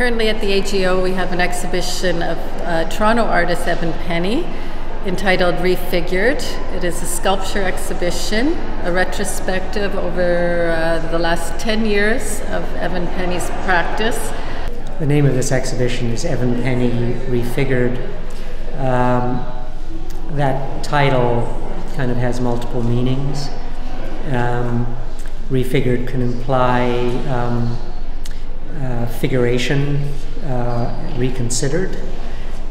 Currently at the AGO, we have an exhibition of uh, Toronto artist Evan Penny entitled Refigured. It is a sculpture exhibition, a retrospective over uh, the last 10 years of Evan Penny's practice. The name of this exhibition is Evan Penny Refigured. Um, that title kind of has multiple meanings. Um, refigured can imply um, figuration uh, reconsidered.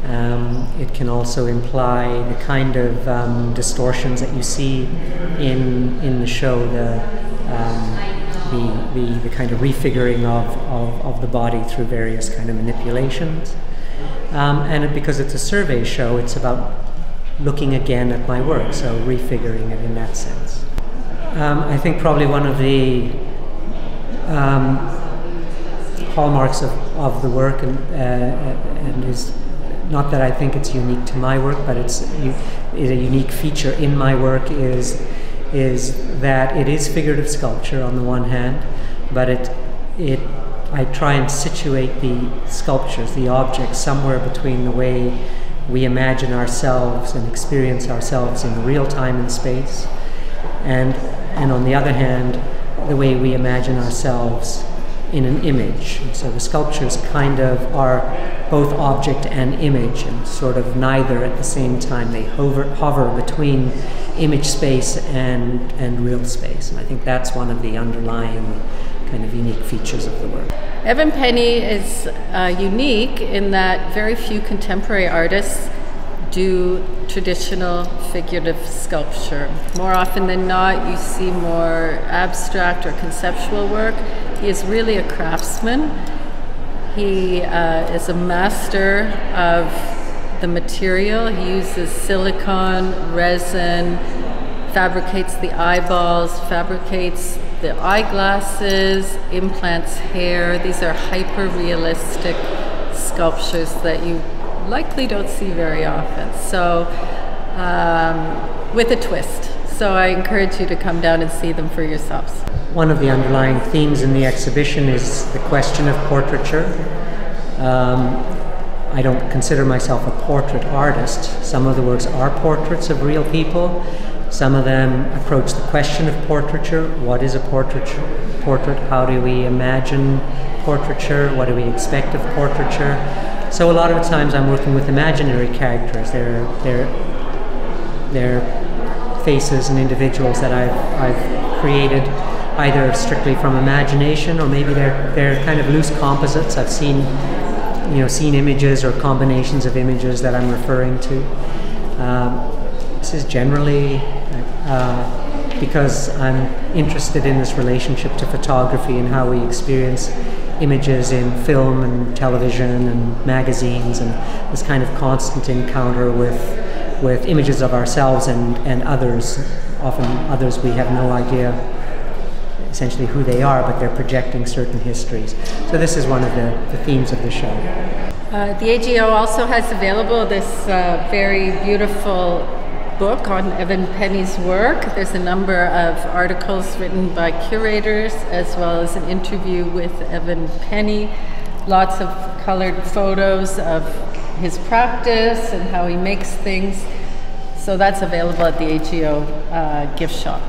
Um, it can also imply the kind of um, distortions that you see in in the show, the um, the, the, the, kind of refiguring of, of, of, the body through various kind of manipulations. Um, and it, because it's a survey show, it's about looking again at my work, so refiguring it in that sense. Um, I think probably one of the um, hallmarks of, of the work and, uh, and is not that I think it's unique to my work, but it's, is a unique feature in my work is is that it is figurative sculpture on the one hand, but it it I try and situate the sculptures, the objects, somewhere between the way we imagine ourselves and experience ourselves in real time and space, and and on the other hand, the way we imagine ourselves in an image. And so the sculptures kind of are both object and image, and sort of neither at the same time. They hover, hover between image space and, and real space. And I think that's one of the underlying kind of unique features of the work. Evan Penny is uh, unique in that very few contemporary artists do traditional figurative sculpture. More often than not, you see more abstract or conceptual work. He is really a craftsman. He uh, is a master of the material. He uses silicone, resin, fabricates the eyeballs, fabricates the eyeglasses, implants hair. These are hyper realistic sculptures that you likely don't see very often. So, um, with a twist. So, I encourage you to come down and see them for yourselves. One of the underlying themes in the exhibition is the question of portraiture. Um, I don't consider myself a portrait artist. Some of the works are portraits of real people. Some of them approach the question of portraiture. What is a portrait? Portrait? How do we imagine portraiture? What do we expect of portraiture? So a lot of times I'm working with imaginary characters. They're they're they're faces and individuals that I've I've created either strictly from imagination or maybe they're they're kind of loose composites. I've seen you know seen images or combinations of images that I'm referring to. Um, this is generally uh, because I'm interested in this relationship to photography and how we experience images in film and television and magazines and this kind of constant encounter with with images of ourselves and, and others often others we have no idea essentially who they are but they're projecting certain histories so this is one of the, the themes of the show uh, the AGO also has available this uh, very beautiful book on Evan Penny's work. There's a number of articles written by curators as well as an interview with Evan Penny. Lots of colored photos of his practice and how he makes things. So that's available at the AGO uh, gift shop.